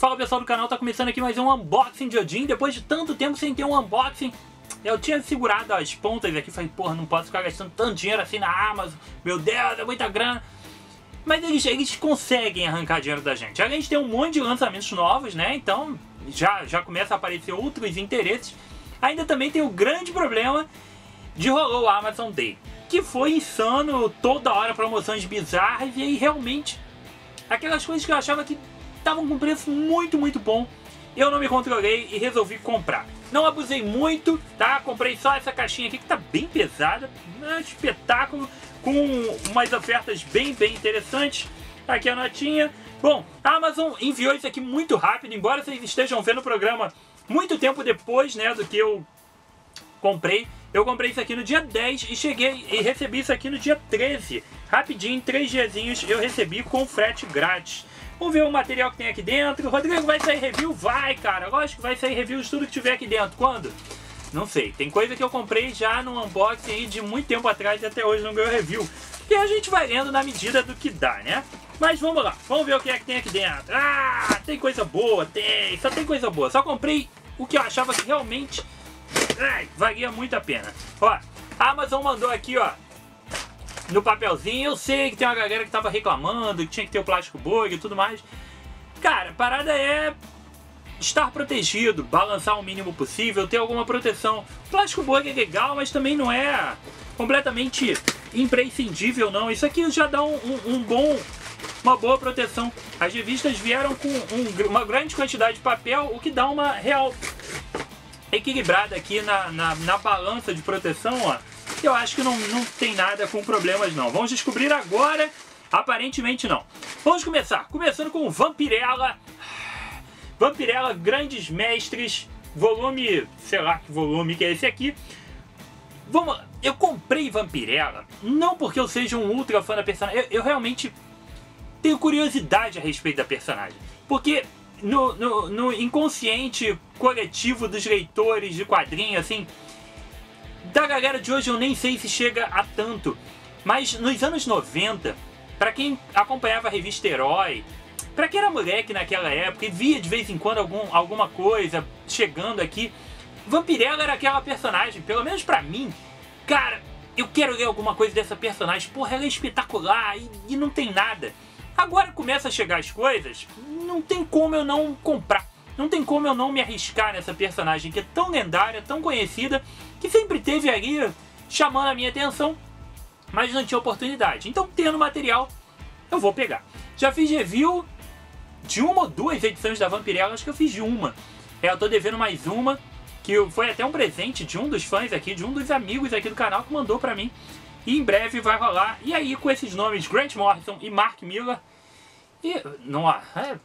Fala pessoal do canal, tá começando aqui mais um unboxing de Odin. Depois de tanto tempo sem ter um unboxing, eu tinha segurado as pontas aqui, falei, porra, não posso ficar gastando tanto dinheiro assim na Amazon, meu Deus, é muita grana. Mas eles, eles conseguem arrancar dinheiro da gente. Além de ter um monte de lançamentos novos, né? Então já, já começa a aparecer outros interesses. Ainda também tem o grande problema de rolou o Amazon Day, que foi insano, toda hora promoções bizarras e aí realmente aquelas coisas que eu achava que estavam com preço muito, muito bom, eu não me controlei e resolvi comprar. Não abusei muito, tá? Comprei só essa caixinha aqui que tá bem pesada, um espetáculo, com umas ofertas bem, bem interessantes. Aqui a notinha. Bom, a Amazon enviou isso aqui muito rápido, embora vocês estejam vendo o programa muito tempo depois, né, do que eu comprei. Eu comprei isso aqui no dia 10 e cheguei e recebi isso aqui no dia 13. Rapidinho, em 3 diazinhos eu recebi com frete grátis. Vamos ver o material que tem aqui dentro. Rodrigo, vai sair review? Vai, cara. Lógico que vai sair review de tudo que tiver aqui dentro. Quando? Não sei. Tem coisa que eu comprei já no unboxing aí de muito tempo atrás e até hoje não ganhou review. E a gente vai lendo na medida do que dá, né? Mas vamos lá. Vamos ver o que é que tem aqui dentro. Ah, tem coisa boa. Tem. Só tem coisa boa. Só comprei o que eu achava que realmente ai, valia muito a pena. Ó, a Amazon mandou aqui, ó, no papelzinho. Eu sei que tem uma galera que tava reclamando que tinha que ter o plástico bug e tudo mais. Cara, a parada é estar protegido, balançar o mínimo possível, ter alguma proteção. O plástico bug é legal, mas também não é completamente imprescindível não. Isso aqui já dá um, um, um bom uma boa proteção. As revistas vieram com um, uma grande quantidade de papel, o que dá uma real equilibrada aqui na, na, na balança de proteção, ó. Eu acho que não, não tem nada com problemas não. Vamos descobrir agora. Aparentemente não. Vamos começar. Começando com Vampirella. Vampirella Grandes Mestres. Volume, sei lá que volume que é esse aqui. Vamos, eu comprei Vampirella não porque eu seja um ultra fã da personagem. Eu, eu realmente tenho curiosidade a respeito da personagem. Porque no, no, no, inconsciente coletivo dos leitores de quadrinhos, assim, da galera de hoje eu nem sei se chega a tanto. Mas nos anos 90, para quem acompanhava a revista Herói, para quem era moleque naquela época e via de vez em quando algum, alguma coisa chegando aqui, Vampirella era aquela personagem, pelo menos para mim, cara, eu quero ler alguma coisa dessa personagem, porra, ela é espetacular e, e não tem nada. Agora começa a chegar as coisas, não tem como eu não comprar. Não tem como eu não me arriscar nessa personagem que é tão lendária, tão conhecida, que sempre teve ali chamando a minha atenção, mas não tinha oportunidade. Então, tendo material, eu vou pegar. Já fiz review de uma ou duas edições da Vampirella, acho que eu fiz de uma. É, eu tô devendo mais uma, que foi até um presente de um dos fãs aqui, de um dos amigos aqui do canal que mandou pra mim. E em breve vai rolar. E aí, com esses nomes, Grant Morrison e Mark Miller, e não, é,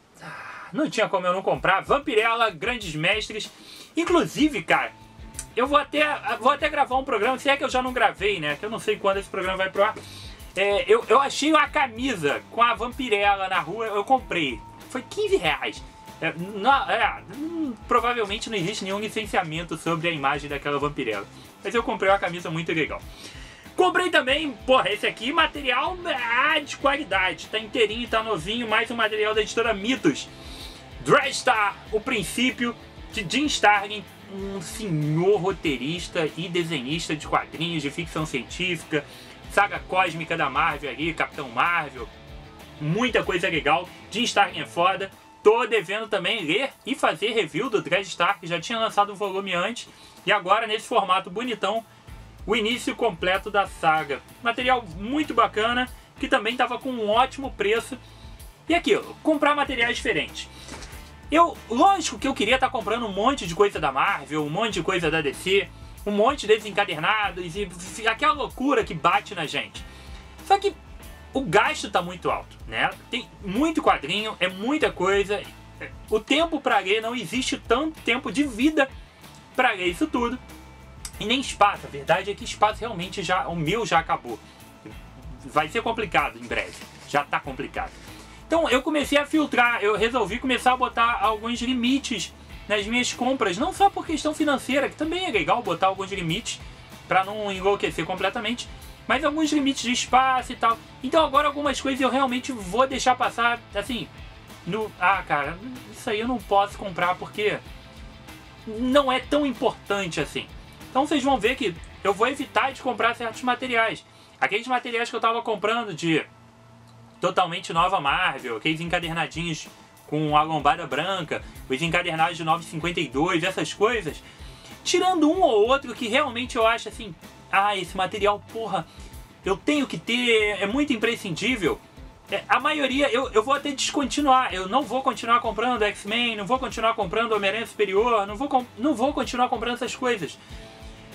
não tinha como eu não comprar. Vampirella, Grandes Mestres. Inclusive, cara, eu vou até, vou até gravar um programa, se é que eu já não gravei, né? Que eu não sei quando esse programa vai pro ar. É, eu, eu achei uma camisa com a Vampirella na rua, eu comprei. Foi 15 reais. É, não, é, hum, provavelmente não existe nenhum licenciamento sobre a imagem daquela Vampirella. Mas eu comprei uma camisa muito legal. Comprei também, porra, esse aqui, material ah, de qualidade. Tá inteirinho, tá novinho, mais um material da editora Mitos. Dreadstar, o princípio de Jim Starlin, um senhor roteirista e desenhista de quadrinhos de ficção científica, saga cósmica da Marvel ali, Capitão Marvel, muita coisa legal. Jim Starlin é foda. Tô devendo também ler e fazer review do Dreadstar, que já tinha lançado um volume antes, e agora nesse formato bonitão o início completo da saga. Material muito bacana, que também estava com um ótimo preço. E aquilo, comprar materiais diferentes. Eu, lógico que eu queria estar tá comprando um monte de coisa da Marvel, um monte de coisa da DC, um monte deles encadernados e aquela loucura que bate na gente. Só que o gasto está muito alto, né? Tem muito quadrinho, é muita coisa. O tempo para ler não existe tanto tempo de vida para ler isso tudo. E nem espaço, a verdade é que espaço realmente já, o meu já acabou. Vai ser complicado em breve, já está complicado. Então eu comecei a filtrar, eu resolvi começar a botar alguns limites nas minhas compras, não só por questão financeira, que também é legal botar alguns limites para não enlouquecer completamente, mas alguns limites de espaço e tal. Então agora algumas coisas eu realmente vou deixar passar, assim, no. Ah, cara, isso aí eu não posso comprar porque não é tão importante assim. Então vocês vão ver que eu vou evitar de comprar certos materiais. Aqueles materiais que eu tava comprando de totalmente nova Marvel, aqueles encadernadinhos com a lombada branca, os encadernados de 952, essas coisas. Tirando um ou outro que realmente eu acho assim, ah, esse material, porra, eu tenho que ter, é muito imprescindível. É, a maioria eu, eu vou até descontinuar. Eu não vou continuar comprando X-Men, não vou continuar comprando Homem-Aranha Superior, não vou, não vou continuar comprando essas coisas.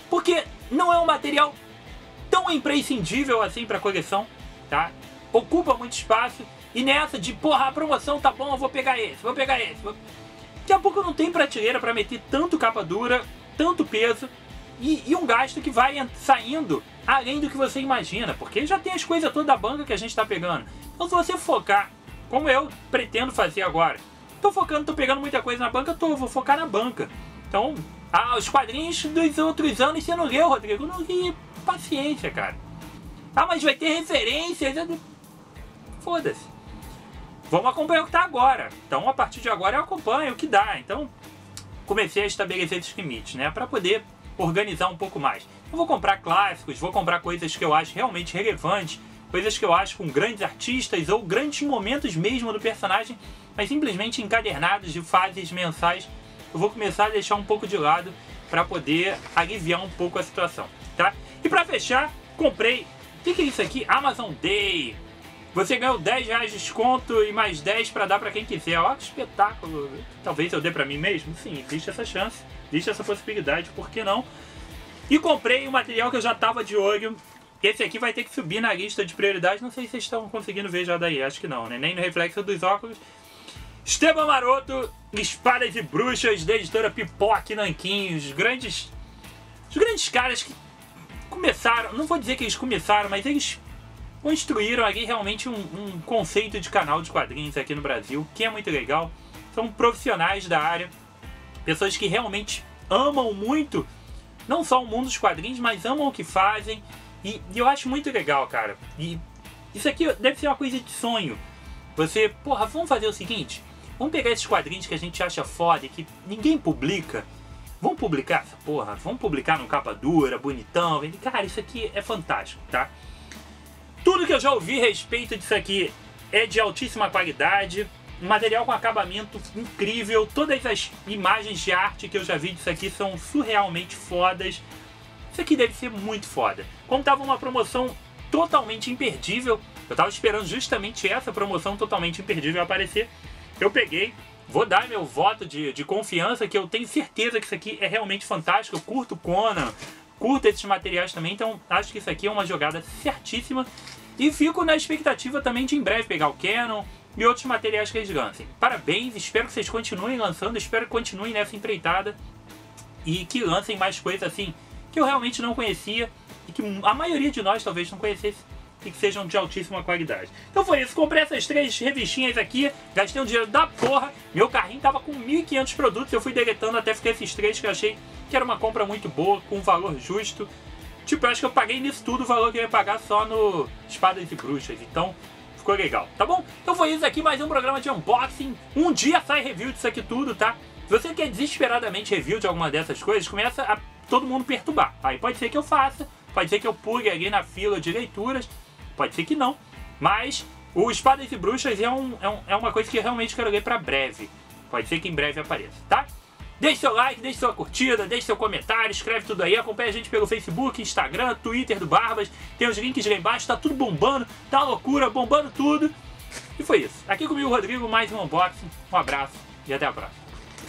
Porque não é um material tão imprescindível assim para coleção, tá? Ocupa muito espaço e nessa de, porra, a promoção tá bom, eu vou pegar esse, vou pegar esse. Vou... Daqui a pouco não tem prateleira para meter tanto capa dura, tanto peso e, e, um gasto que vai saindo além do que você imagina, porque já tem as coisas todas da banca que a gente tá pegando. Então se você focar, como eu pretendo fazer agora, tô focando, tô pegando muita coisa na banca, tô, vou focar na banca. Então, ah, os quadrinhos dos outros anos você não leu, Rodrigo? Não li. Paciência, cara. Ah, mas vai ter referências. Foda-se. Vamos acompanhar o que tá agora. Então, a partir de agora, eu acompanho o que dá. Então, comecei a estabelecer esses limites, né? Para poder organizar um pouco mais. Eu vou comprar clássicos, vou comprar coisas que eu acho realmente relevantes coisas que eu acho com grandes artistas ou grandes momentos mesmo do personagem, mas simplesmente encadernados de fases mensais, eu vou começar a deixar um pouco de lado para poder aliviar um pouco a situação, tá? E para fechar, comprei, o que, que é isso aqui? Amazon Day. Você ganhou 10 reais de desconto e mais 10 para dar para quem quiser. Olha que espetáculo. Talvez eu dê para mim mesmo? Sim, existe essa chance, existe essa possibilidade, por que não? E comprei o material que eu já estava de olho, esse aqui vai ter que subir na lista de prioridades. Não sei se vocês estão conseguindo ver já daí. Acho que não, né? Nem no reflexo dos óculos. Esteban Maroto, Espadas e Bruxas, da editora Pipoque Nanquim. Os grandes... Os grandes caras que começaram... Não vou dizer que eles começaram, mas eles construíram ali realmente um, um conceito de canal de quadrinhos aqui no Brasil, que é muito legal. São profissionais da área. Pessoas que realmente amam muito não só o mundo dos quadrinhos, mas amam o que fazem e, e, eu acho muito legal, cara. E isso aqui deve ser uma coisa de sonho. Você, porra, vamos fazer o seguinte: vamos pegar esses quadrinhos que a gente acha foda e que ninguém publica. Vamos publicar essa porra? Vamos publicar num capa dura, bonitão. Cara, isso aqui é fantástico, tá? Tudo que eu já ouvi a respeito disso aqui é de altíssima qualidade. Material com acabamento incrível. Todas as imagens de arte que eu já vi disso aqui são surrealmente fodas. Isso aqui deve ser muito foda. Como tava uma promoção totalmente imperdível, eu tava esperando justamente essa promoção totalmente imperdível aparecer. Eu peguei, vou dar meu voto de, de confiança, que eu tenho certeza que isso aqui é realmente fantástico. Eu curto Conan, curto esses materiais também, então acho que isso aqui é uma jogada certíssima. E fico na expectativa também de em breve pegar o Canon e outros materiais que eles lancem. Parabéns, espero que vocês continuem lançando, espero que continuem nessa empreitada e que lancem mais coisas assim que eu realmente não conhecia e que a maioria de nós talvez não conhecesse e que sejam de altíssima qualidade. Então foi isso, comprei essas três revistinhas aqui, gastei um dinheiro da porra, meu carrinho tava com 1.500 produtos, eu fui deletando até ficar esses três que eu achei que era uma compra muito boa, com um valor justo. Tipo, eu acho que eu paguei nisso tudo o valor que eu ia pagar só no Espadas e Bruxas, então ficou legal, tá bom? Então foi isso aqui, mais um programa de unboxing. Um dia sai review disso aqui tudo, tá? Se você quer desesperadamente review de alguma dessas coisas, começa a todo mundo perturbar. Aí pode ser que eu faça, pode ser que eu pule ali na fila de leituras, pode ser que não. Mas o Espadas e Bruxas é, um, é, um, é uma coisa que eu realmente quero ler para breve. Pode ser que em breve apareça, tá? Deixe seu like, deixe sua curtida, deixe seu comentário, escreve tudo aí, acompanha a gente pelo Facebook, Instagram, Twitter do Barbas, tem os links lá embaixo, tá tudo bombando, tá loucura, bombando tudo. E foi isso. Aqui comigo o Rodrigo, mais um unboxing, um abraço e até a próxima.